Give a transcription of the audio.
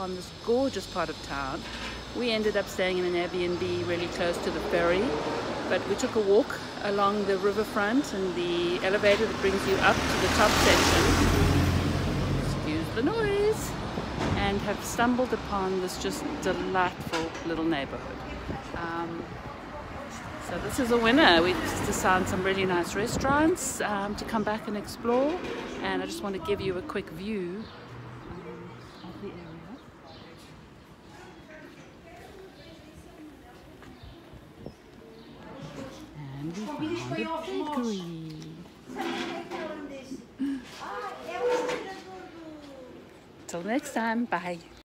upon this gorgeous part of town. We ended up staying in an Airbnb really close to the ferry, but we took a walk along the riverfront and the elevator that brings you up to the top section. Excuse the noise. And have stumbled upon this just delightful little neighborhood. Um, so this is a winner. We've just found some really nice restaurants um, to come back and explore. And I just want to give you a quick view um, of the area. Bakery. Till next time, bye.